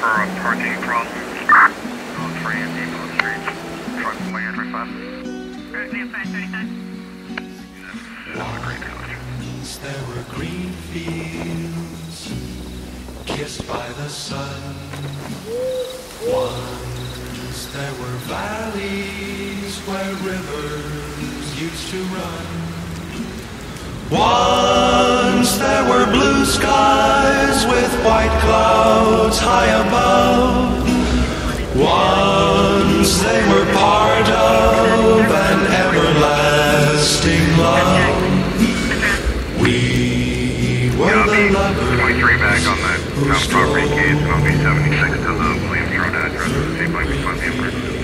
for uh, Party Cross. On Free and Depot Street. Truck way entry 5. Not a great coach. Once there were green fields kissed by the sun. Once there were valleys where rivers used to run. Once there were blue skies white clouds high above. Once they were part of an everlasting love. We were the lovers 23 back on that South Property Keys, and I'll be 76 to the Williams Road address. See if I can find the information.